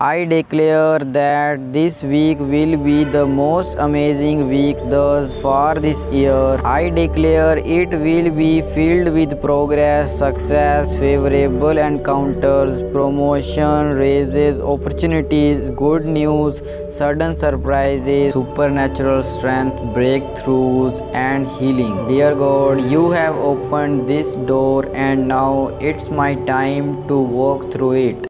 I declare that this week will be the most amazing week thus far this year. I declare it will be filled with progress, success, favorable encounters, promotion, raises, opportunities, good news, sudden surprises, supernatural strength, breakthroughs, and healing. Dear God, you have opened this door and now it's my time to walk through it.